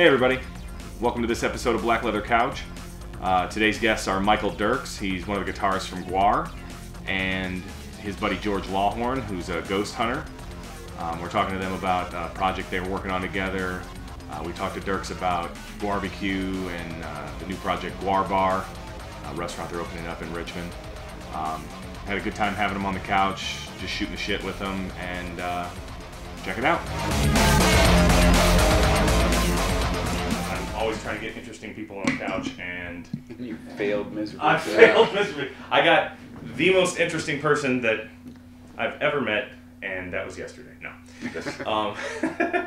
Hey, everybody. Welcome to this episode of Black Leather Couch. Uh, today's guests are Michael Derks. He's one of the guitarists from GWAR, and his buddy George Lawhorn, who's a ghost hunter. Um, we're talking to them about a project they were working on together. Uh, we talked to Derks about barbecue and uh, the new project GWAR Bar, a restaurant they're opening up in Richmond. Um, had a good time having them on the couch, just shooting the shit with them, and uh, check it out. Always trying to get interesting people on the couch, and You failed miserably. I failed miserably. I got the most interesting person that I've ever met, and that was yesterday. No. Um,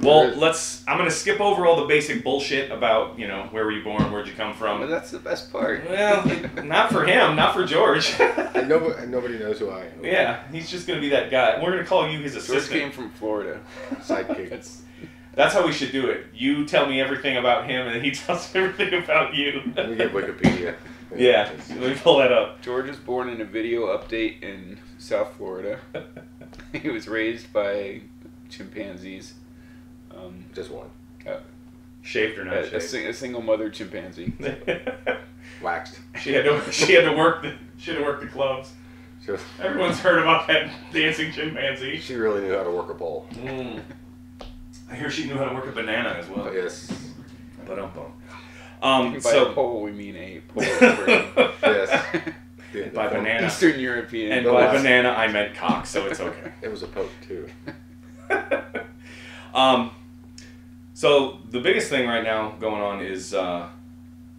well, let's. I'm gonna skip over all the basic bullshit about you know where were you born, where'd you come Well, from. that's the best part. Well, not for him, not for George. And nobody, nobody knows who I am. yeah, he's just gonna be that guy. We're gonna call you his George assistant. came from Florida. Sidekick. That's That's how we should do it. You tell me everything about him, and he tells everything about you. Let me get Wikipedia. yeah, let me pull that up. George was born in a video update in South Florida. he was raised by chimpanzees. Um, Just one. Shaved or not a, shaved? sing- a single mother chimpanzee. Waxed. she had to. She had to work the. She had to work the clubs. Was, Everyone's heard about that dancing chimpanzee. she really knew how to work a pole. Mm. I hear she knew how to work a banana as well. Yes. But um, um. By a So pole, we mean a pole. Yes. Yeah, by the- banana, Eastern European. and by it's- banana I meant cock, so it's okay. It was a poke too. um. So the biggest thing right now going on is uh,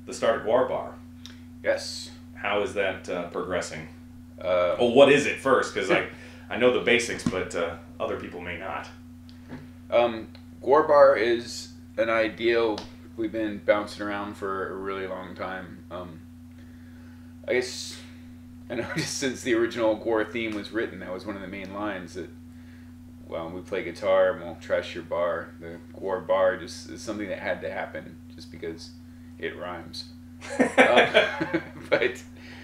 the start of GWAR Bar. Yes. How is that uh, progressing? Uh, Well, what is it first? Because I, I know the basics, but uh, other people may not. Um, GWAR Bar is an ideal we've been bouncing around for a really long time. Um, I guess I know just since the original GWAR theme was written, that was one of the main lines that well, we play guitar and we'll trash your bar. The GWAR Bar just is something that had to happen just because it rhymes. Um, but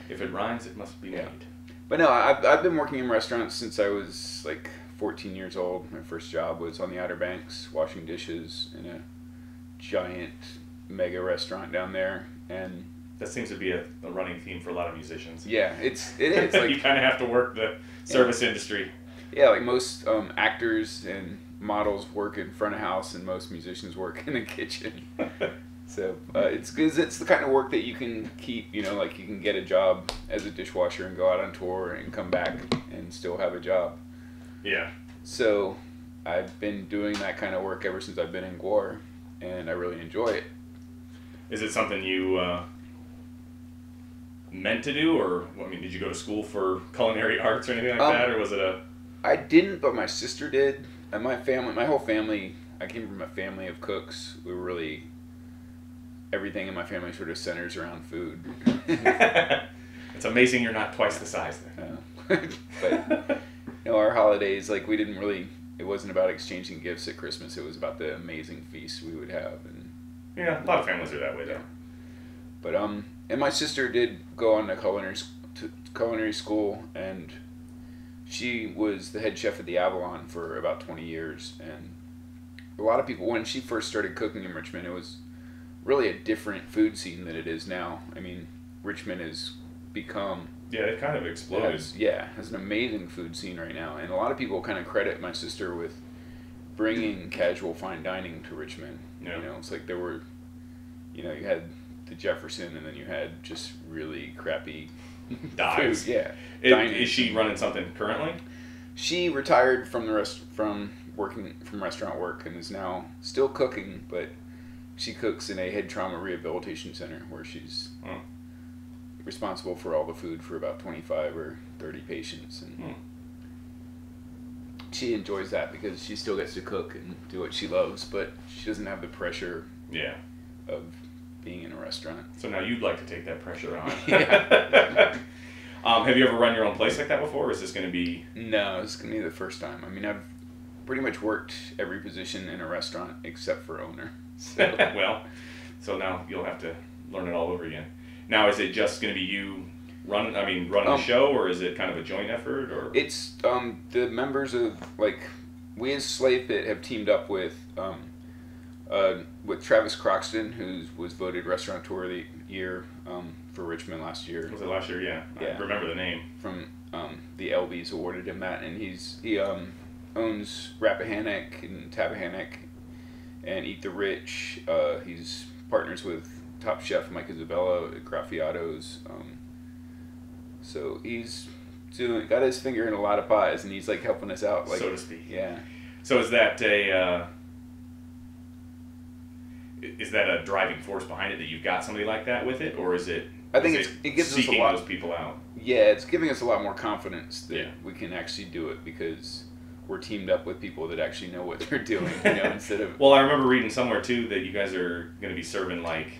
if it rhymes, it must be Yeah. made. But no, I've, I've been working in restaurants since I was like 14 years old. My first job was on the Outer Banks, washing dishes in a giant mega restaurant down there. And That seems to be a, a running theme for a lot of musicians. yeah, it's it is you kind of have to work the service industry. yeah, like most um, actors and models work in front of house, and most musicians work in the kitchen. So uh, it's because it's the kind of work that you can keep. You know, like you can get a job as a dishwasher and go out on tour and come back and still have a job. Yeah. So I've been doing that kind of work ever since I've been in GWAR, and I really enjoy it. Is it something you uh, meant to do, or I mean, did you go to school for culinary arts or anything like Um, that, or was it a? I didn't, but my sister did, and my family, my whole family. I came from a family of cooks. We were really everything in my family sort of centers around food. it's amazing you're not twice the size. Then. Uh, but you know, our holidays, like we didn't really. It wasn't about exchanging gifts at Christmas. It was about the amazing feast we would have, and Yeah, a lot of families are that way though. Yeah. But um, and my sister did go on to culinary to culinary school, and she was the head chef at the Avalon for about twenty years. And a lot of people, when she first started cooking in Richmond, it was really a different food scene than it is now. I mean, Richmond has become Yeah, it kind of exploded. has, yeah has an amazing food scene right now, and a lot of people kind of credit my sister with bringing casual fine dining to Richmond. Yeah. You know, it's like there were, you know, you had the Jefferson, and then you had just really crappy Dives. food. Yeah, It- is she running something currently? She retired from the rest from working from restaurant work and is now still cooking, but she cooks in a head trauma rehabilitation center where she's Oh. Responsible for all the food for about twenty five or thirty patients, and Hmm. she enjoys that because she still gets to cook and do what she loves, but she doesn't have the pressure Yeah. of being in a restaurant. So now you'd like to take that pressure on. Yeah. um, have you ever run your own place like that before? Or is this going to be? No, it's gonna be the first time. I mean, I've pretty much worked every position in a restaurant except for owner. So well, so now you'll have to learn it all over again. Now, is it just going to be you run? I mean, running Um, the show, or is it kind of a joint effort? Or it's um, the members of like we as Slave Pit have teamed up with um, uh, with Travis Croxton, who was voted Restaurateur of the Year um, for Richmond last year. was it last year? Yeah, I remember the name. from um, the Elbys awarded him that, and he's he um, owns Rappahannock and Tappahannock and Eat the Rich. Uh, he's partners with Top Chef Mike Isabella at Graffiatos. Um, so he's doing got his finger in a lot of pies, and he's like helping us out. Like so to speak. yeah, So is that a uh, is that a driving force behind it that you've got somebody like that with it, or is it? I think it's- it gives us a lot- those people out. yeah, it's giving us a lot more confidence that Yeah. we can actually do it because we're teamed up with people that actually know what they're doing. You know, instead of Well, I remember reading somewhere too that you guys are going to be serving like,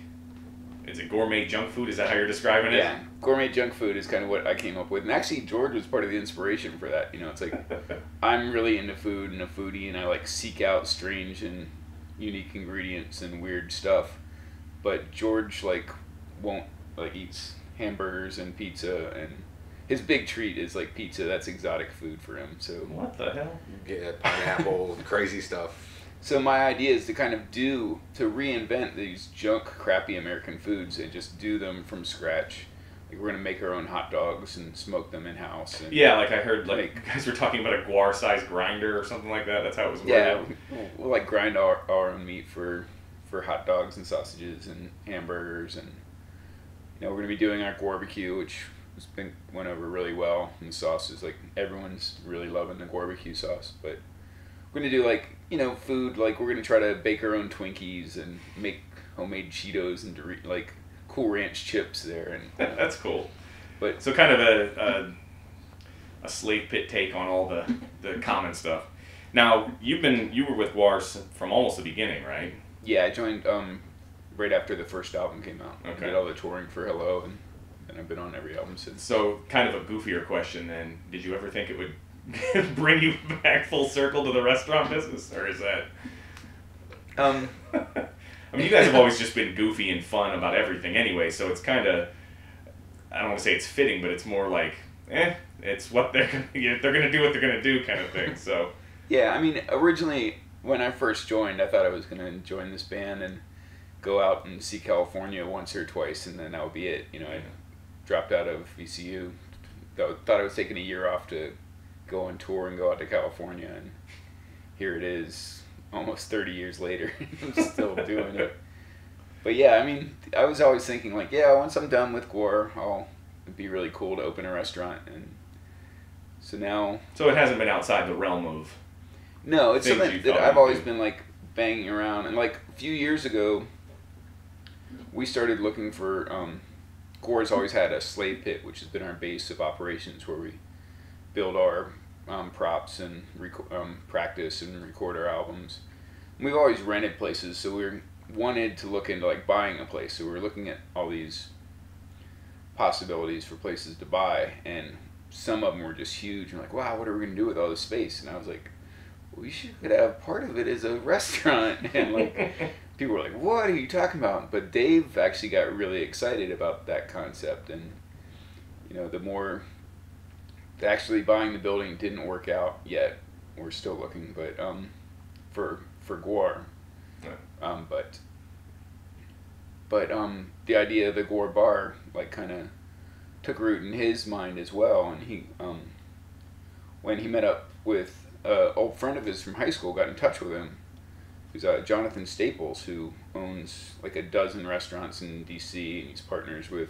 is it gourmet junk food? Is that how you're describing it? Yeah, gourmet junk food is kind of what I came up with, and actually George was part of the inspiration for that. You know, it's like I'm really into food and a foodie, and I like seek out strange and unique ingredients and weird stuff. But George like won't like eats hamburgers and pizza, and his big treat is like pizza. That's exotic food for him. So what the hell? Yeah, pineapple, crazy stuff. So my idea is to kind of do to reinvent these junk, crappy American foods and just do them from scratch. Like we're gonna make our own hot dogs and smoke them in house. Yeah, like I heard, like Like- guys were talking about a GWAR size grinder or something like that. That's how it was yeah, we'll, we'll like grind our, our own meat for for hot dogs and sausages and hamburgers and you know we're gonna be doing our barbecue, which has been went over really well. And sauces like everyone's really loving the barbecue sauce, but we're gonna do like you know food like we're gonna try to bake our own Twinkies and make homemade Cheetos and Dor- like Cool Ranch chips there and know, That's cool. But- so kind of a, a a slave pit take on all the the common stuff. Now you've been you were with Wars from almost the beginning, right? yeah I joined um right after the first album came out. I Okay. did all the touring for Hell-O and and I've been on every album since. So kind of a goofier question then. Did you ever think it would bring you back full circle to the restaurant business, or is that? Um, I mean, you guys have always just been goofy and fun about everything anyway, so it's kind of, I don't want to say it's fitting, but it's more like, eh, it's what they're gonna, yeah, they're gonna do what they're gonna do kind of thing. So Yeah, I mean, originally when I first joined, I thought I was gonna join this band and go out and see California once or twice, and then that would be it. You know, I dropped out of VCU. Thought thought I was taking a year off to go on tour and go out to California, and here it is, almost thirty years later, I'm still doing it. But yeah, I mean, I was always thinking like, yeah, once I'm done with GWAR, I'll it'd be really cool to open a restaurant, and so now so it hasn't been outside the realm of no, it's something that I've always do. been like banging around. And like a few years ago, we started looking for. Um, GWAR's always had a slave pit, which has been our base of operations, where we build our um, props and um, practice and record our albums. We've always rented places, so we were wanted to look into like buying a place. So we were looking at all these possibilities for places to buy, and some of them were just huge. And like, wow, what are we gonna do with all this space? And I was like, we should could have part of it as a restaurant. And like, people were like, what are you talking about? But Dave actually got really excited about that concept, and you know, the more actually buying the building didn't work out yet. We're still looking, but um, for for GWAR, um, but but um, the idea of the GWAR bar like kind of took root in his mind as well, and he um, when he met up with an old friend of his from high school, got in touch with him. Who's uh, Jonathan Staples, who owns like a dozen restaurants in D.C. and he's partners with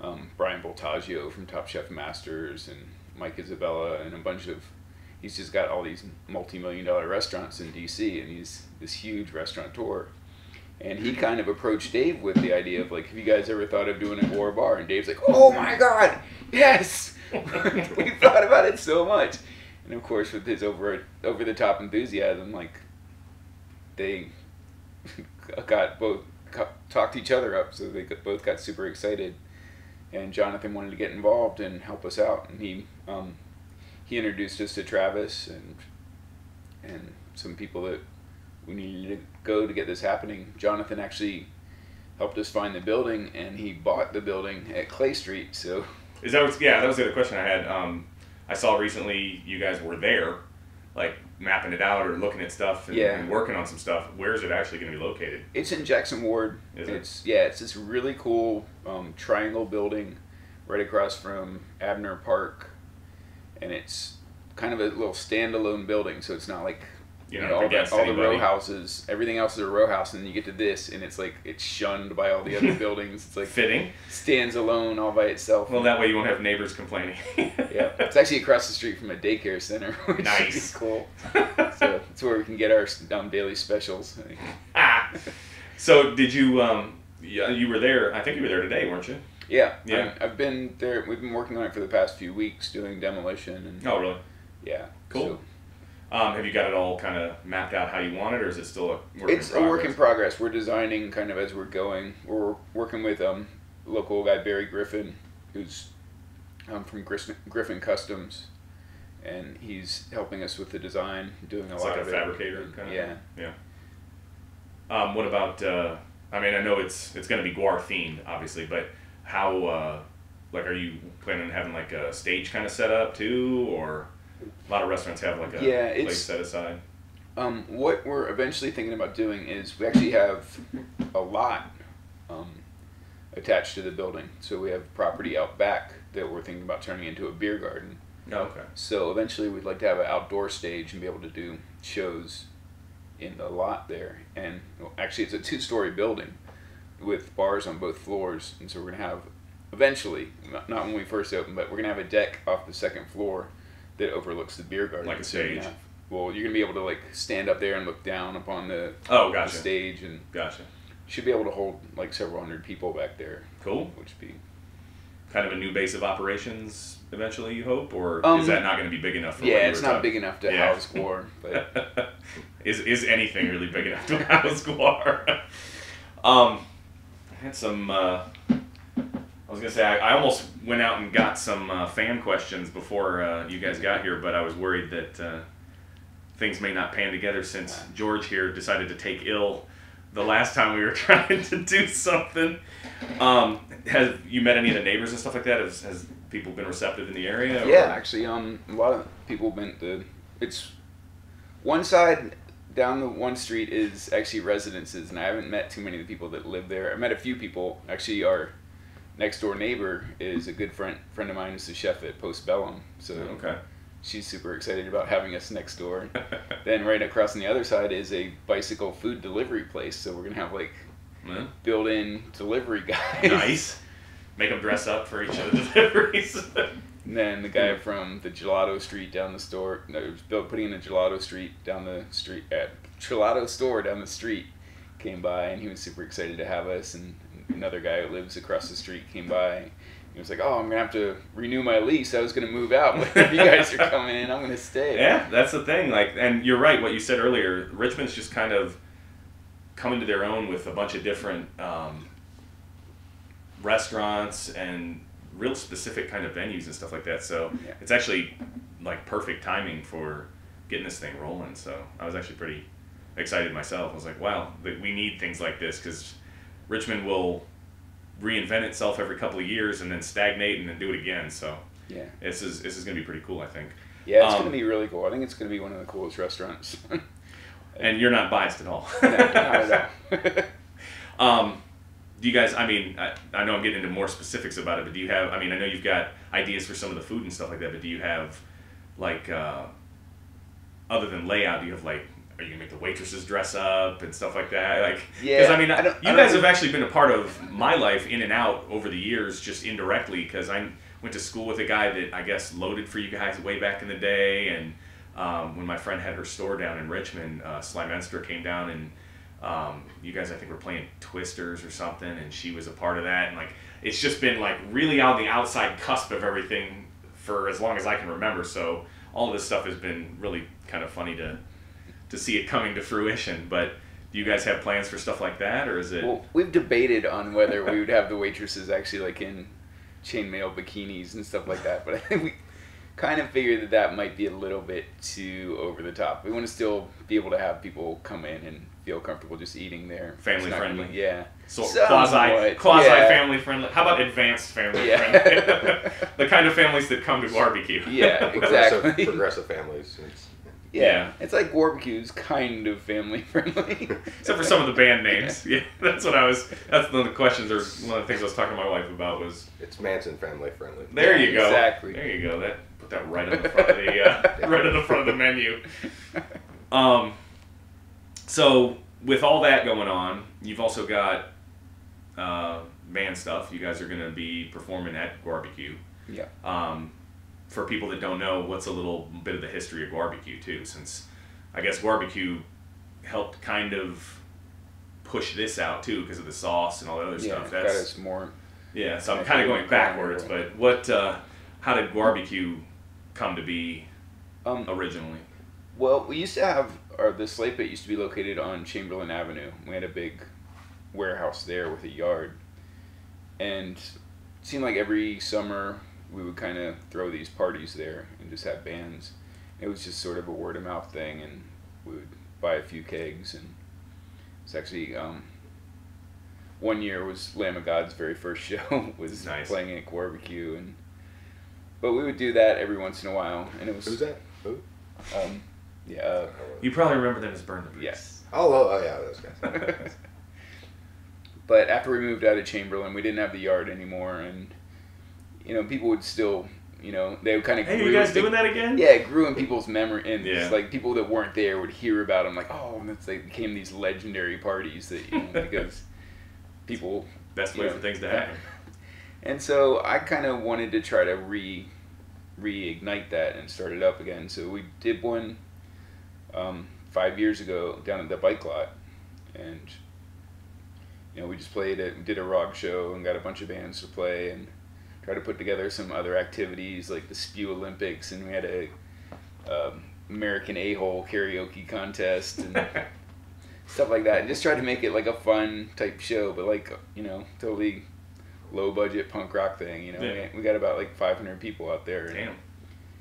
um, Bryan Voltaggio from Top Chef Masters and Mike Isabella and a bunch of. He's just got all these multi-million dollar restaurants in D.C. and he's this huge restaurateur. And he kind of approached Dave with the idea of like, have you guys ever thought of doing a GWAR bar? And Dave's like, oh my god, yes, we thought about it so much. and of course with his over over the top enthusiasm, like they got both talked each other up, so they both got super excited. And Jonathan wanted to get involved and help us out, and he um, he introduced us to Travis and and some people that we needed to go to get this happening. Jonathan actually helped us find the building, and he bought the building at Clay Street. So Is that what's, yeah? That was the other question I had. Um, I saw recently you guys were there, like mapping it out or looking at stuff and, Yeah. and working on some stuff. Where is it actually going to be located? it's in Jackson Ward. Is it? it's yeah, it's this really cool um, triangle building right across from Abner Park, and it's kind of a little standalone building. So it's not like You know, all, the, all the row houses. Everything else is a row house, and then you get to this, and it's like it's shunned by all the other buildings. It's like Fitting. stands alone all by itself. Well, that way you won't have neighbors complaining. yeah, it's actually across the street from a daycare center, which Nice. is cool. So it's where we can get our um, daily specials. ah. So did you? Um, yeah, you were there. I think you were there today, weren't you? Yeah, Yeah. I'm- I've been there. We've been working on it for the past few weeks, doing demolition and Oh, really? yeah. Cool. so Um, have you got it all kind of mapped out how you want it, or is it still a work it's in a work in progress? We're designing kind of as we're going. We're working with um local guy Barry Griffin, who's um, from Griffin, Griffin Customs, and he's helping us with the design, doing a It's lot like a of it. fabricator kind of. Yeah. Yeah. Um, what about? Uh, I mean, I know it's it's going to be GWAR themed, obviously, but how? Uh, like, are you planning on having like a stage kind of set up too, or a lot of restaurants have like a Yeah, place set aside? Um, what we're eventually thinking about doing is we actually have a lot um, attached to the building. So we have property out back that we're thinking about turning into a beer garden. Oh, okay. So eventually we'd like to have an outdoor stage and be able to do shows in the lot there. And well, actually, it's a two story building with bars on both floors. And so we're going to have, eventually, not, not when we first open, but we're going to have a deck off the second floor that overlooks the beer garden. Like a gonna stage. well, you're going to be able to like stand up there and look down upon the, Oh, the stage and Gotcha. should be able to hold like several hundred people back there, Cool. which would be Kind of a new base of operations eventually, you hope, or Um, is that not going to be big enough? For yeah, you it's not talking- big enough to Yeah. house GWAR, but is is anything really big enough to house GWAR? um, I had some. Uh, I was gonna say I, I almost went out and got some uh, fan questions before uh, you guys got here, but I was worried that uh, things may not pan together since George here decided to take ill the last time we were trying to do something. Um, have you met any of the neighbors and stuff like that? Has, has people been receptive in the area? or- Yeah, actually, um, a lot of people been the. It's one side down the one street is actually residences, and I haven't met too many of the people that live there. I met a few people. Actually, our next door neighbor is a good friend friend of mine. who's the chef at Post Bellum, so Okay. she's super excited about having us next door. then right across on the other side is a bicycle food delivery place, so we're gonna have like Yeah. built-in delivery guys. nice. Make them dress up for each of the deliveries. And then the guy from the Gelato Street down the store, no, built putting in a Gelato Street down the street, at Gelato store down the street, came by and he was super excited to have us. And another guy who lives across the street came by. He was like, "Oh, I'm gonna have to renew my lease. I was gonna move out, but if you guys are coming in, I'm gonna stay." yeah, that's the thing. Like, and you're right. What you said earlier, Richmond's just kind of coming to their own with a bunch of different um, restaurants and real specific kind of venues and stuff like that. So Yeah. it's actually like perfect timing for getting this thing rolling. So I was actually pretty excited myself. I was like, wow, we need things like this because Richmond will reinvent itself every couple of years and then stagnate and then do it again. So Yeah, this is this is gonna be pretty cool, I think. yeah, it's Um, gonna be really cool. I think it's gonna be one of the coolest restaurants. And you're not biased at all. No, not at all. Um, do you guys? I mean, I, I know I'm getting into more specifics about it, but do you have? I mean, I know you've got ideas for some of the food and stuff like that, but do you have like uh, other than layout? Do you have like? Are you gonna make the waitresses dress up and stuff like that? Like, Yeah, Because I mean, I you I guys have actually been a part of my life in and out over the years, just indirectly. Because I went to school with a guy that I guess loaded for you guys way back in the day, and um, when my friend had her store down in Richmond, uh, Slymenstra came down and um, you guys I think were playing Twisters or something, and she was a part of that. And like, it's just been like really on the outside cusp of everything for as long as I can remember. So all of this stuff has been really kind of funny to to see it coming to fruition. But do you guys have plans for stuff like that, or is it? Well, we've debated on whether we would have the waitresses actually like in chainmail bikinis and stuff like that, but I think we kind of figured that that might be a little bit too over the top. We want to still be able to have people come in and feel comfortable just eating there. Family It's not friendly. yeah. So Somewhat, quasi quasi yeah. family friendly. How about advanced family Yeah. friendly? the kind of families that come to barbecue. Yeah, Progressive, exactly. progressive families. It's, Yeah. Yeah. It's like barbecue's kind of family friendly. Except for some of the band names. Yeah, that's what I was. That's one of the questions or one of the things I was talking to my wife about was. it's Manson family friendly. There Yeah, you go. exactly. There you go. That put that right in the front of the uh, right in the front of the menu. Um, so with all that going on, you've also got uh, band stuff. You guys are going to be performing at GWAR-B-QUE. Yeah. Um, for people that don't know, what's a little bit of the history of barbecue too? Since I guess barbecue helped kind of push this out too because of the sauce and all the other yeah, stuff. That's more. yeah. So I'm kind of going backwards, but what? Uh, how did barbecue come to be Um, originally? Well, we used to have our the slave pit used to be located on Chamberlain Avenue. We had a big warehouse there with a yard, and it seemed like every summer we would kind of throw these parties there and just have bands. It was just sort of a word of mouth thing, and we would buy a few kegs, and it's actually um, one year was Lamb of God's very first show was Nice. playing at a barbecue, and but we would do that every once in a while, and it was Who's that? Who? um, yeah. Uh, You probably remember them as Burn the Bridge. yes. Oh, oh, oh, yeah, those guys. but after we moved out of Chamberlain, we didn't have the yard anymore, and you know, people would still, you know, they would kind of. Hey, you guys doing that again? Yeah, it grew in people's memory, and Yeah. it's like people that weren't there would hear about them, like, oh, and it's like became these legendary parties that you know because people. Best way Yeah. for things to happen. And so I kind of wanted to try to re reignite that and start it up again. So we did one um, five years ago down at the bike lot, and you know we just played it, did a rock show, and got a bunch of bands to play, and tried to put together some other activities like the Spew Olympics, and we had a um, American a hole karaoke contest and stuff like that, and just try to make it like a fun type show, but like you know totally low budget punk rock thing. You know, Yeah. we, we got about like 500 people out there. and- Damn.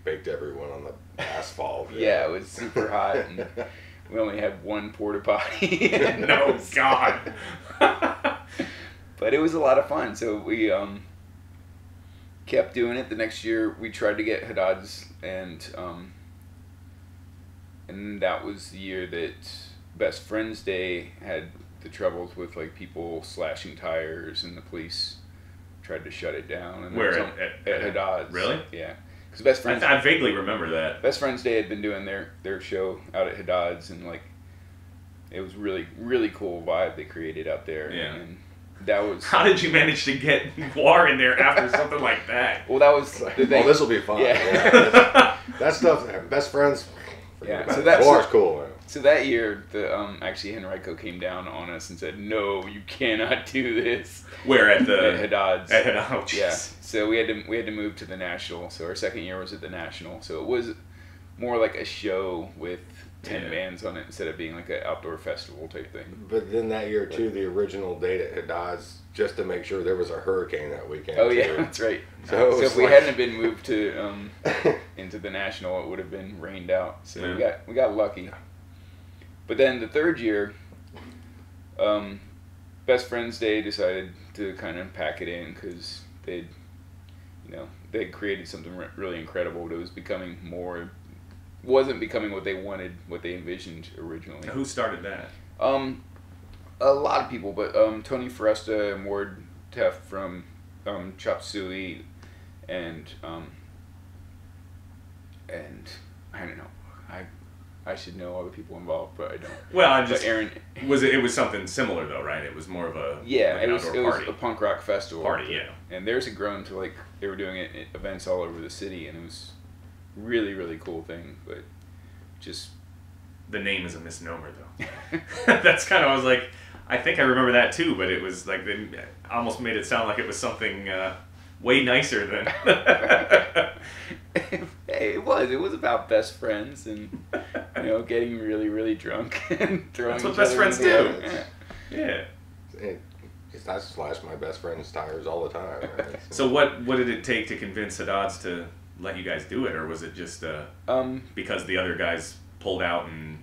Baked everyone on the asphalt. Yeah, it was super hot, and we only had one porta potty. no, God. but it was a lot of fun. So we um, kept doing it. The next year, we tried to get Haddad's, and um, and that was the year that Best Friends Day had the troubles with like people slashing tires, and the police tried to shut it down. And Where at, at, at Haddad's? Really? Yeah, because Best Friends. I, I vaguely remember that. Best Friends Day had been doing their their show out at Haddad's, and like it was really really cool vibe they created out there. Yeah. And that was How did you manage to get Guar in there after something like that? well. That was It's like, the oh, thing. this will be fun. Yeah. Yeah. that stuff, best friends. Yeah, so it. that's- War's cool. so that year, the um actually Henrico came down on us and said, "No, you cannot do this." Where at at the Haddad's. at oh jeez. yeah. So we had to we had to move to the national. So our second year was at the national. So it was more like a show with ten Yeah. bands on it instead of being like an outdoor festival type thing. But then that year too, the original date at Haddad's, just to make sure there was a hurricane that weekend. Oh yeah, that's right. So, So was if we like- hadn't been moved to um, into the national, it would have been rained out. So we got we got lucky. But then the third year, um, Best Friends Day decided to kind of pack it in because they'd, you know, they would created something re- really incredible. But it was becoming more, wasn't becoming what they wanted, what they envisioned originally. Who started that? Um, a lot of people, but um, Tony Foresta and Ward Tefft from um, Chop Suey, and um, and I don't know. I I should know all the people involved, but I don't. Well, I But just Aaron, was it. It was something similar though, right? It was more of a yeah, like it was it was a punk rock festival. Party, yeah. And theirs had grown to like they were doing it events all over the city, and it was really really cool thing. But just The name is a misnomer though. That's kind of I was like, I think I remember that too, but it was like they almost made it sound like it was something uh, way nicer than. hey, it was. It was about best friends and you know getting really really drunk and throwing. That's what each best other friends do. air. Yeah. It, it's- I slash my best friend's tires all the time. man. So what what did it take to convince Haddad's to let you guys do it, or was it just uh, Um. because the other guys pulled out and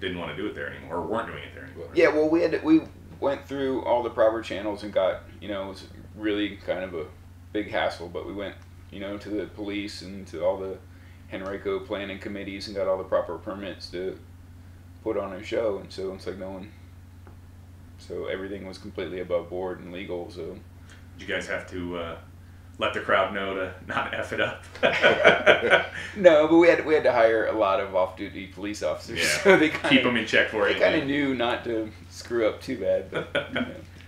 didn't want to do it there anymore, or weren't doing it there anymore? Yeah. Well, we had to, we went through all the proper channels and got you know it was really kind of a big hassle, but we went you know to the police and to all the Henrico planning committees and got all the proper permits to put on a show, and so it's like no one. So everything was completely above board and legal. So Did you guys have to uh, let the crowd know to not f it up? no, but we had we had to hire a lot of off-duty police officers, Yeah. so they kind Keep them in check for they you. kind of knew not to screw up too bad. But you know,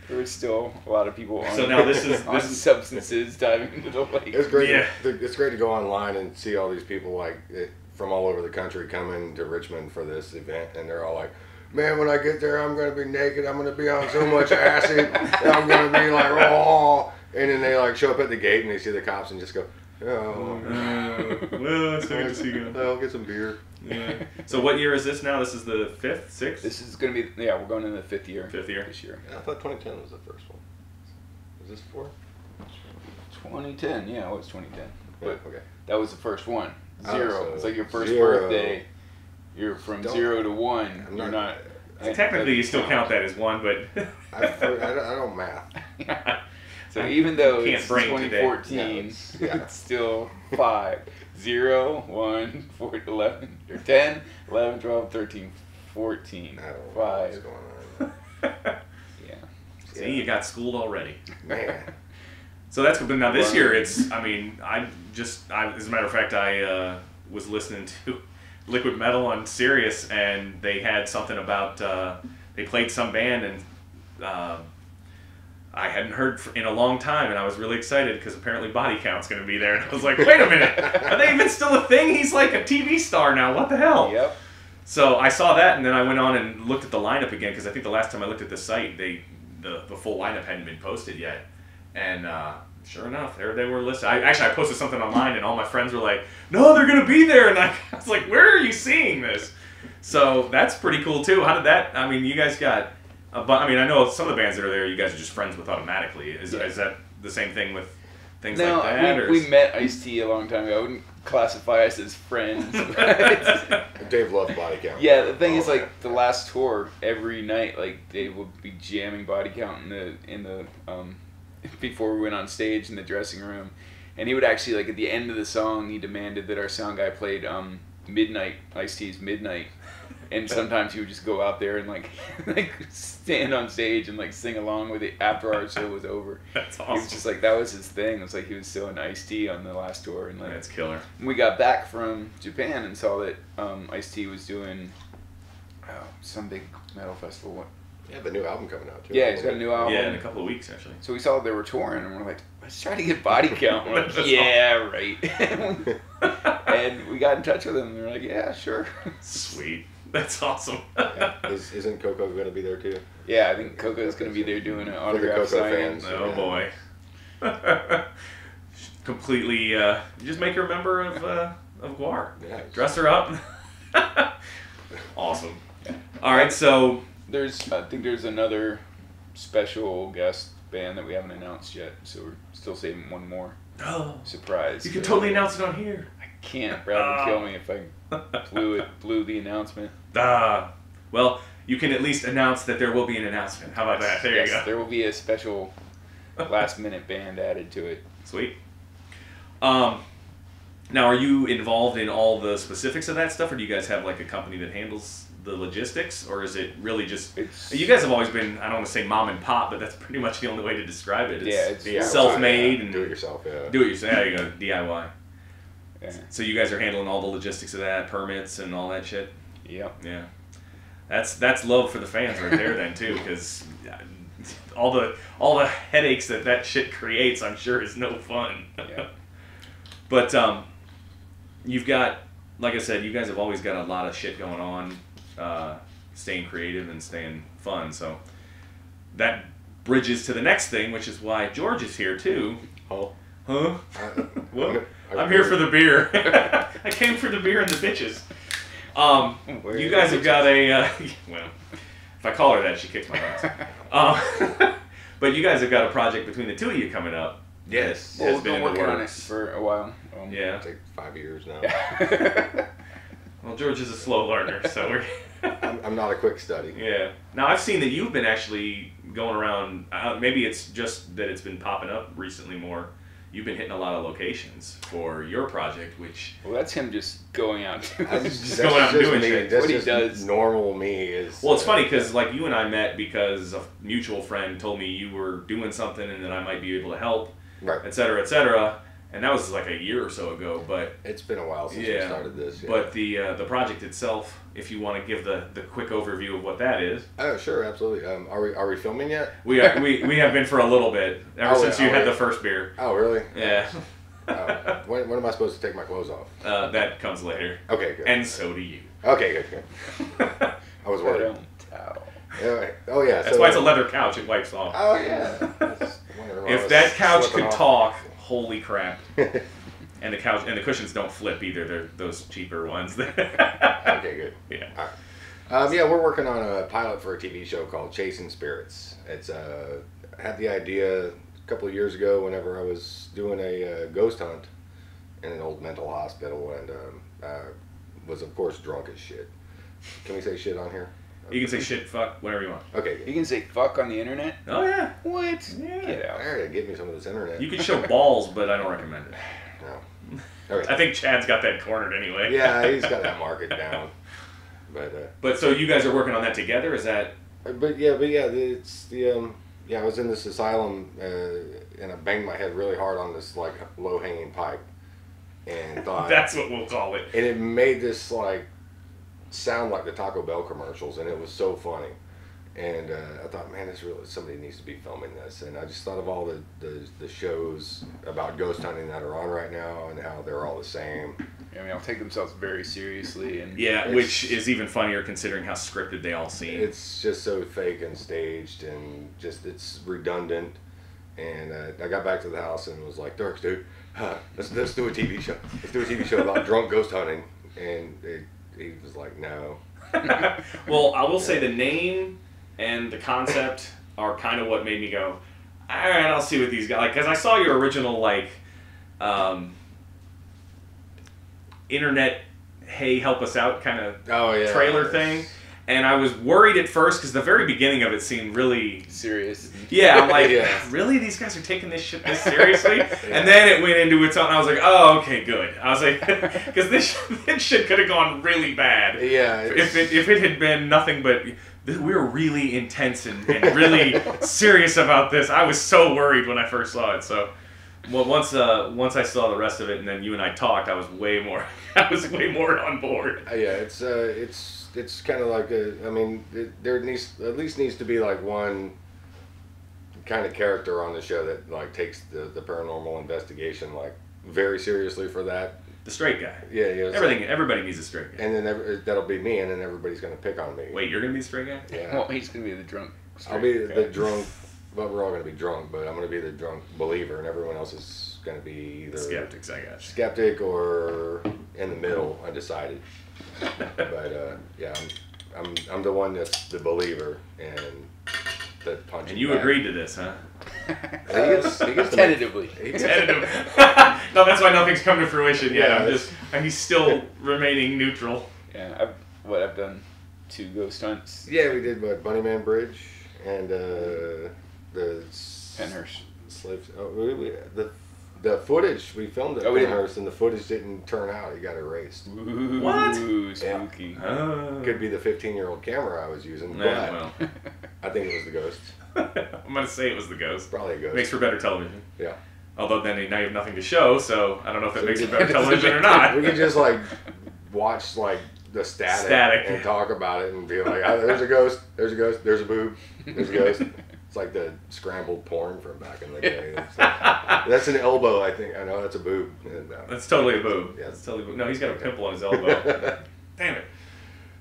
there was still a lot of people on, So now this is- on this is- substances diving into the lake. It's great. Yeah. To, it's great to go online and see all these people like it, from all over the country coming to Richmond for this event, and they're all like, "Man, when I get there, I'm gonna be naked. I'm gonna be on so much acid. and I'm gonna be like, oh." And then they like show up at the gate and they see the cops and just go, "Oh, Uh, well, so good to see you. I'll get some beer." Yeah. So what year is this now? This is the fifth, sixth, This is gonna be yeah, we're going into the fifth year. fifth year. this year. I thought 2010 was the first one. Is this four? 2010, yeah, it was 2010. Yeah, But okay. that was the first one. Oh, Zero. so it's like your first zero. birthday. You're from Don't- zero to one. I'm You're not- not. Technically, you still count that as one, but I, I, don't, I don't math. So even though Can't it's brain today. 2014, Yeah, it's- yeah. it's still five, zero, one, four, 11, or 10, 11, 12, 13, 14, I don't know what's five. going on. Yeah. see, you got schooled already. Man. So that's good. But now this year, it's. I mean, I just. I, as a matter of fact, I uh, was listening to Liquid Metal on Sirius, and they had something about. Uh, they played some band, and uh, I hadn't heard in a long time, and I was really excited because apparently Body Count's going to be there, and I was like, wait a minute, are they even still a thing? He's like a TV star now. What the hell? Yep. So I saw that, and then I went on and looked at the lineup again because I think the last time I looked at the site, they the, the full lineup hadn't been posted yet, and uh, sure enough, there they were listed. I actually I posted something online, and all my friends were like, "No, they're gonna be there," and I, I was like, "Where are you seeing this?" So that's pretty cool too. How did that? I mean, you guys got, a bu- I mean, I know some of the bands that are there, you guys are just friends with automatically. Is, Yeah. is that the same thing with things No, like that? or we, is- we met Ice T a long time ago. I wouldn't classify us as friends. Dave loved body count. Yeah, the thing is, Oh, like the last tour, every night, like they would be jamming body count in the in the um, before we went on stage in the dressing room, and he would actually like at the end of the song, he demanded that our sound guy played um, Midnight Ice T's Midnight, and sometimes he would just go out there and like like stand on stage and like sing along with it after our show was over. That's awesome. He was just like that was his thing. It was like he was so an Ice T on the last tour, and like That's killer. when we got back from Japan and saw that um, Ice T was doing oh, some big metal festival. What- Yeah, the new album coming out too. Yeah, he's got a new album. Yeah, in a couple of weeks actually. So we saw they were touring, and we're like, let's try to get body count. We're like, yeah, right. and we got in touch with them, and they're like, yeah, sure. Sweet. That's awesome. Yeah. Is, isn't Coco going to be there too? yeah, I think Coco's gonna be there doing an autograph Coco signing. fans. oh boy. Completely, uh, just make her a member of, uh, of GWAR. Yeah. Dress her up. awesome. All right, so There's, I think there's another special guest band that we haven't announced yet, so we're still saving one more oh, surprise. you can totally announce it on here. I can't. Brad would kill me if I blew it, blew the announcement. Ah, well, you can at least announce that there will be an announcement. How about that? There yes, you go. There will be a special last minute band added to it. Sweet. Um, now, are you involved in all the specifics of that stuff, or do you guys have like a company that handles the logistics, or is it really just? It's You guys have always been, I don't want to say mom and pop, but that's pretty much the only way to describe it. It's Yeah, it's- self-made yeah. and do it yourself. Yeah. do it yourself. There you go, DIY. Yeah, So you guys are handling all the logistics of that, permits and all that shit. yep. Yeah, that's that's love for the fans right there then too, because all the all the headaches that that shit creates, I'm sure, is no fun. Yeah. but um, you've got, like I said, you guys have always got a lot of shit going on, uh, staying creative and staying fun. So that bridges to the next thing, which is why George is here too. Oh, Huh? What? I'm, I'm here for the beer. I came for the beer and the bitches. Um, Where you guys the have got a uh, well. If I call her that, she kicks my ass. um, but you guys have got a project between the two of you coming up. Yes. that Well, has we've been in working on it for a while. Um, Yeah. It's like five years now. Well, George is a slow learner, so we're. I'm, I'm not a quick study. Yeah. Now I've seen that you've been actually going around. Uh, maybe it's just that it's been popping up recently more. You've been hitting a lot of locations for your project, which well, that's him just going out. I just, going out and doing me. shit. That's What he does. Normal me is. well, it's uh, funny because like you and I met because a mutual friend told me you were doing something and that I might be able to help, Right. et cetera, et cetera. And that was like a year or so ago, but It's been a while since we started this. Yeah. but the uh, the project itself, if you want to give the, the quick overview of what that is, oh, sure, absolutely. Um, are we are we filming yet? we are, we we have been for a little bit ever Oh, since yeah, you oh, had yeah. the first beer. Oh, really? Yeah, Oh, when, when am I supposed to take my clothes off? uh, that comes later, Okay, good. and so do you. okay, good, good. I was worried. towel. Yeah, oh yeah. That's so, why it's a leather couch. It wipes off. Oh yeah. That's wondering why I If that couch could off. talk, holy crap! And the couch and the cushions don't flip either. They're those cheaper ones. okay, good. yeah. Um, yeah, we're working on a pilot for a TV show called Chasing Spirits. It's uh, I had the idea a couple of years ago whenever I was doing a uh, ghost hunt in an old mental hospital and um, uh, was of course drunk as shit. Can we say shit on here? You can say shit, fuck, whatever you want. Okay, You can say fuck on the internet. Oh yeah. What? Yeah. Get out. All right, give me some of this internet. You can show balls, but I don't recommend it. no. Okay. I think Chad's got that cornered anyway. yeah, he's got that market down. But uh, But so you guys are working on that together? Is that But yeah, but yeah, it's the um, yeah. I was in this asylum uh, and I banged my head really hard on this like low hanging pipe, and thought, that's what we'll call it? and it made this like sound like the Taco Bell commercials, and it was so funny. And uh, I thought, man, this really somebody needs to be filming this. And I just thought of all the, the the shows about ghost hunting that are on right now, and how they're all the same. I mean, they'll take themselves very seriously and Yeah, which is even funnier considering how scripted they all seem. It's just so fake and staged, and just it's redundant. And uh, I got back to the house and was like, "Derks, dude, uh, let's let's do a TV show. Let's do a TV show about drunk ghost hunting." And it, he was like, "No." well, I will say the name and the concept are kind of what made me go, all right, I'll see what these guys like. Because I saw your original like, um, internet, hey, help us out kind of Oh yeah. trailer thing, and I was worried at first because the very beginning of it seemed really. serious. Yeah, I'm like, Yeah. really? These guys are taking this shit this seriously? And then it went into its own. I was like, oh, okay, good. I was like, because this, this shit could have gone really bad Yeah. if it if it had been nothing but we were really intense and, and really serious about this. I was so worried when I first saw it. So, well, once uh, once I saw the rest of it, and then you and I talked, I was way more I was way more on board. Uh, yeah, it's uh, it's it's kind of like a. I mean, it, there needs at least needs to be like one kind of character on the show that like takes the the paranormal investigation like very seriously for that. The straight guy. Yeah, yeah. it's Everything. Everybody needs a straight guy. and then every, that'll be me, and then everybody's gonna pick on me. Wait, you're gonna be the straight guy? Yeah. Well, he's gonna be the drunk. I'll be straight the guy. drunk. Well, we're all gonna be drunk, but I'm gonna be the drunk believer, and everyone else is gonna be either The skeptics, I guess. skeptic or in the middle, undecided. But uh, yeah, I'm, I'm I'm the one that's the believer and the punch. And you agreed to this, huh? He gets, he gets to Tentatively. he gets- Tentative. no, that's why nothing's come to fruition yet. Yeah, I'm it's- just he's still remaining neutral. Yeah, I've what I've done two ghost hunts. yeah, we did what Bunnyman Bridge and uh, the s- Pennhurst. Slaves. Oh, we, we, the the footage we filmed at Oh, we didn't- and the footage didn't turn out. It got erased. Ooh, What? spooky. Uh, Could be the 15 year old camera I was using, but well, I think it was the ghost. I'm gonna say it was the ghost. Probably a ghost. Makes for better television. Yeah. Although then now you have nothing to show, so I don't know if that So makes we for better television or not. we could just like watch like the static, Static. and talk about it and be like, oh, "There's a ghost. There's a ghost. There's a boob. There's a ghost." It's like the scrambled porn from back in the day. Like- that's an elbow, I think. I know that's a boob. That's totally a boob. Yeah. That's totally boob. No, he's got a pimple on his elbow. Damn it.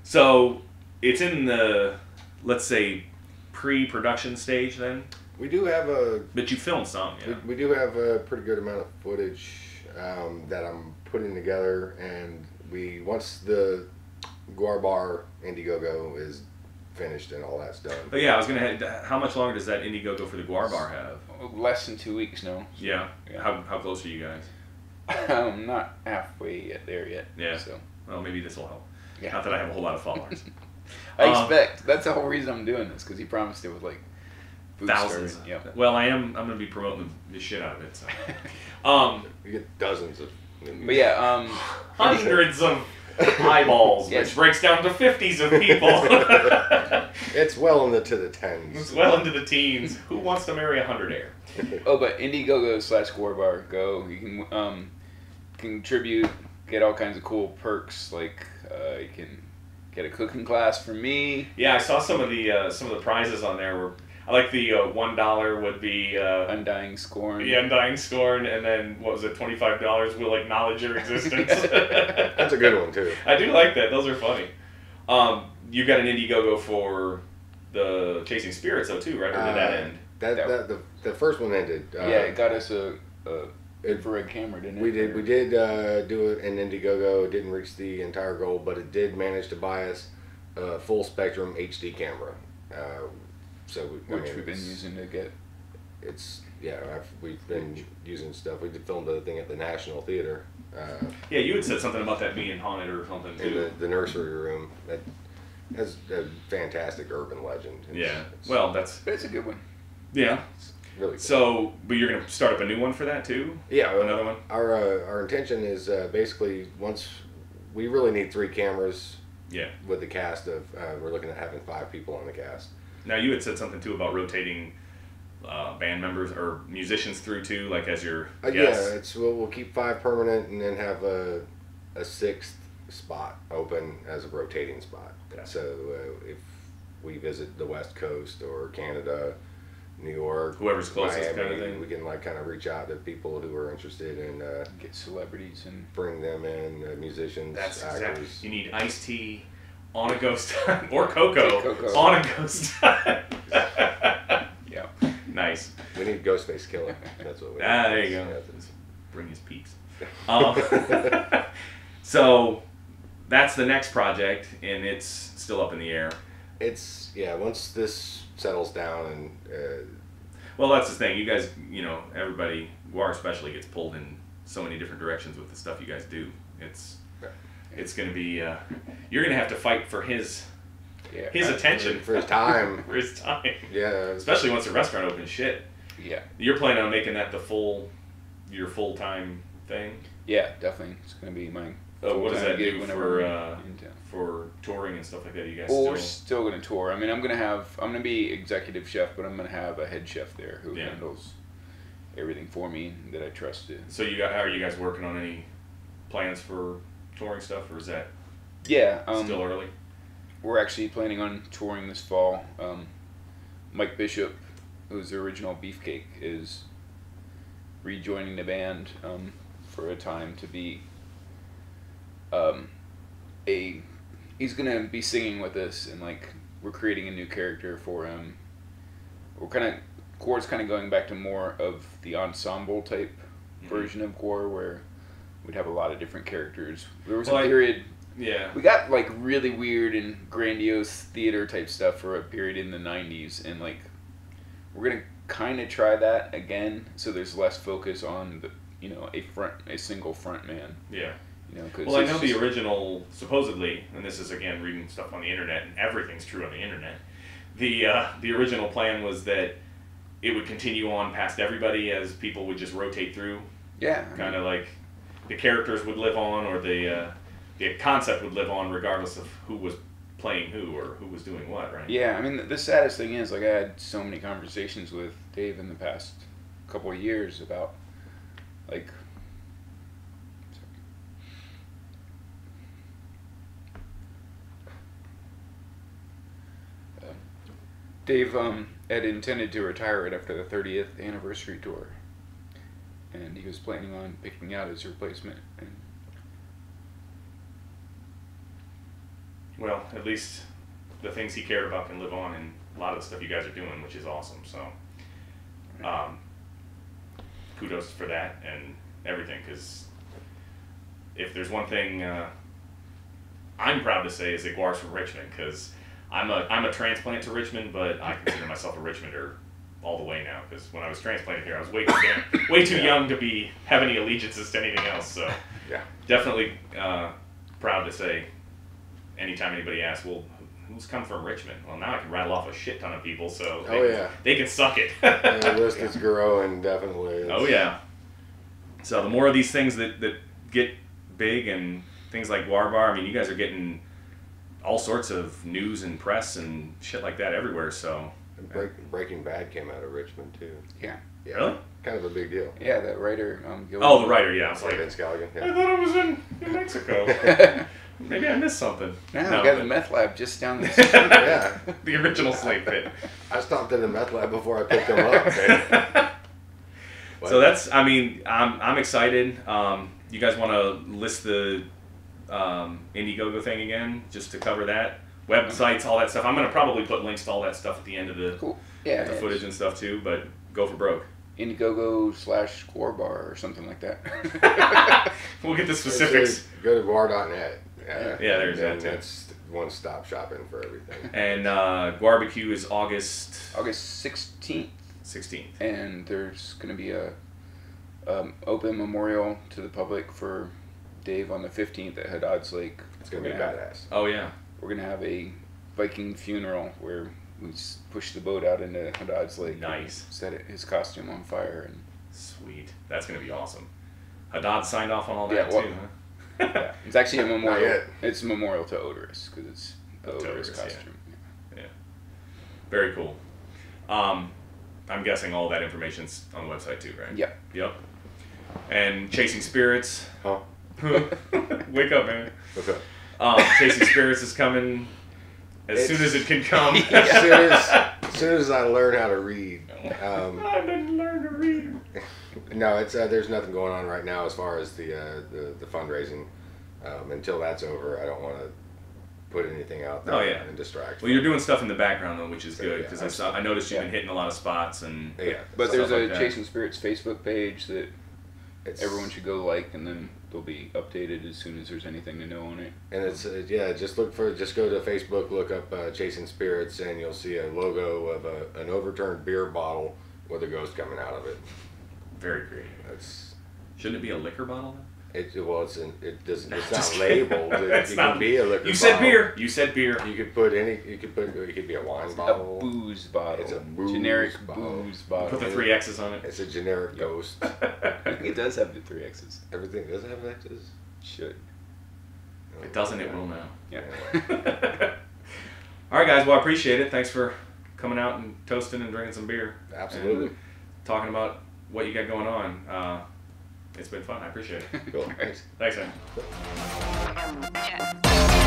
So it's in the let's say pre-production stage then, we do have a but you filmed some, yeah. we, we do have a pretty good amount of footage. um, that I'm putting together, and we once the GWAR Bar Indiegogo is finished and all that's done. But yeah, I was gonna. Head, how much longer does that Indiegogo for the GWARbar have? Less than two weeks now. Yeah. Yeah. How, how close are you guys? I'm not halfway yet there yet. Yeah. So Well, maybe this will help. Yeah. Not that I have a whole lot of followers. I Um, expect that's the whole reason I'm doing this because he promised it with like Thousands. Yeah. Well, I am. I'm gonna be promoting the shit out of it. So. Um, We get dozens of. But yeah, um, hundreds of eyeballs, Yes. which breaks down to fifties of people. It's well into the tens. it's well into the teens. Who wants to marry a hundred air? oh, but Indiegogo slash GWARbar go. You can um, contribute, get all kinds of cool perks like uh, you can get a cooking class from me. Yeah, I saw some of the uh, some of the prizes on there. Were I like the uh, one dollar would be uh, Undying Scorn. the undying scorn, and then what was it? Twenty five dollars will acknowledge your existence. That's a good one too. I do like that. Those are funny. Um, you got an Indiegogo for the Chasing Spirits though too, right? Or did that Uh, end? That, That- that the, the first one ended. Uh, yeah, it got us a, a infrared camera, didn't it? We did we did uh, do it in Indiegogo. It didn't reach the entire goal, but it did manage to buy us a full spectrum HD camera. Uh, so we, I Which mean, we've been using to get. It's yeah, I've, we've been using stuff. We did filmed the thing at the National Theater uh, Yeah, you had said something about that being haunted or something in too. the, the nursery room. That has a fantastic urban legend. It's- yeah. it's Well, that's it's a good one. yeah. really cool. So, but you're gonna start up a new one for that too? Yeah, well, Another one? Our uh, our intention is uh, basically once we really need three cameras Yeah. with the cast of uh, we're looking at having five people on the cast. Now you had said something too about rotating uh, band members or musicians through too, like as your Uh, guests. Yeah, it's we'll, we'll keep five permanent and then have a a sixth spot open as a rotating spot. Okay. So uh, if we visit the West Coast or Canada, New York, Whoever's closest Miami, kind of thing. we can like kind of reach out to people who are interested and uh, Get celebrities and bring them in, uh, musicians, That's actors. exactly. You need iced tea on a ghost time or cocoa, Cocoa. on a ghost time. yeah. nice. We need Ghostface Killah. That's what we. Ah, need. there you go. That's- Bring his peeps. Um, so that's the next project, and it's still up in the air. It's yeah. Once this settles down and uh, Well, that's the thing. You guys, you know, everybody, GWAR especially, gets pulled in so many different directions with the stuff you guys do. It's It's gonna be uh, you're gonna have to fight for his Yeah. his attention for his time, for his time, yeah, especially once the restaurant opens. Shit, Yeah. you're planning on making that the full your full time thing Yeah, definitely. It's gonna be my. Oh, what does that do whenever for, uh, for touring and stuff like that. You guys Well, we're still still gonna tour. I mean, I'm gonna have. I'm gonna be executive chef, but I'm gonna have a head chef there who Yeah. handles everything for me that I trust to. so you got how are you guys working on any plans for touring stuff or is that Yeah. Um, still early? we're actually planning on touring this fall. Um, Mike Bishop, who's the original Beefcake, is rejoining the band um, for a time to be um, a. He's gonna be singing with us, and like we're creating a new character for him. We're kind of GWAR's kind of going back to more of the ensemble type Mhm. version of Gore, where we'd have a lot of different characters. There was Well, I- a period Yeah. we got like really weird and grandiose theater type stuff for a period in the 90s and like we're gonna kind of try that again so there's less focus on the you know a front a single front man Yeah. you know Well, I know the original, supposedly, and this is again reading stuff on the internet, and everything's true on the internet. The uh, the original plan was that it would continue on past everybody as people would just rotate through, yeah kind of like the characters would live on, or the uh, the concept would live on, regardless of who was playing who or who was doing what, right? yeah i mean the, saddest thing is like i had so many conversations with dave in the past couple of years about like Dave um, had intended to retire it after the 30th anniversary tour, and he was planning on picking out his replacement. And Well, at least the things he cared about can live on in a lot of the stuff you guys are doing, which is awesome. So, um, kudos for that, and everything because if there's one thing uh, I'm proud to say is that GWAR's from Richmond because I'm a I'm a transplant to Richmond, but I consider myself a Richmonder all the way now because when I was transplanted here, I was way too young, way too young to be have any allegiances to anything else. So Yeah. definitely uh, proud to say. Anytime anybody asks, well, who's come from Richmond? Well, now I can rattle off a shit ton of people, so they, Oh, can- yeah. they can suck it. And the list is growing definitely. It's- Oh yeah. So the more of these things that, that get big and things like GWARbar, I mean, you guys are getting all sorts of news and press and shit like that everywhere. So Break, Breaking Bad came out of Richmond too. Yeah. Yeah. really? Kind of a big deal. Yeah, that writer. Um, Gil- Oh, the writer. Yeah, I was like, Vince Gilligan. I thought it was in, in Mexico. Maybe I missed something. we No, got but- the meth lab just down the street. yeah. the original slave pit. I stopped at the meth lab before I picked them up. So that's. I mean, I'm I'm excited. Um, you guys want to list the um, Indiegogo thing again, just to cover that websites, all that stuff. I'm gonna probably put links to all that stuff at the end of the Cool. Yeah. the footage and stuff too. But go for broke. Indiegogo slash GWARbar or something like that. we'll get the specifics. Go to gwar.net. Yeah, there's and that, too. That's one stop shopping for everything. And uh, barbecue is August August 16th, 16th. and there's going to be a um, open memorial to the public for Dave on the 15th at Haddad's Lake. It's gonna be We're gonna have- badass. Oh yeah. We're going to have a Viking funeral where we s- push the boat out into Haddad's Lake. and Nice. Set it, his costume on fire. and Sweet. That's gonna be awesome. Haddad signed off on all Yeah, that well- too, huh? yeah, It's actually a memorial. It's a memorial to Oderus because it's the to Oderus Oderus, yeah. costume. Very cool. Um, I'm guessing all that information's on the website too, right? Yep. Yep. And Chasing Spirits. Huh? Wake up, man. What's up? Um, Chasing Spirits is coming as It's- soon as it can come. As soon as, as soon as I learn how to read. Um, I didn't learn to read. no, it's uh, there's nothing going on right now as far as the uh, the, the fundraising. Um, until that's over, I don't want to put anything out there Oh, yeah. and distract. Well, you're doing stuff in the background though, which is So, good yeah, because I saw I noticed you've Yeah. been hitting a lot of spots and yeah, But there's a like that. Chasing Spirits Facebook page that it's, everyone should go like, and then they'll be updated as soon as there's anything to know on it. And it's uh, yeah, just look for just go to Facebook, look up uh, Chasing Spirits, and you'll see a logo of a, an overturned beer bottle with a ghost coming out of it. very creative. That's Shouldn't it be a liquor bottle? Then? it. Well, it's an, it doesn't. It's not labeled. It, It's it not- can be a liquor. You said bottle. beer. You said beer. You could put any. You could put. It could be a wine A bottle. booze bottle. It's a booze generic bottle. booze bottle. Put the three X's on it. It's a generic ghost. it does have the three X's. Everything does have X's. Should. If it doesn't, it will now. Yeah. All right, guys. Well, I appreciate it. Thanks for coming out and toasting and drinking some beer. Absolutely. Talking about what you got going on. Uh, it's been fun. I appreciate it. Cool. Thanks. Thanks, man. Yeah.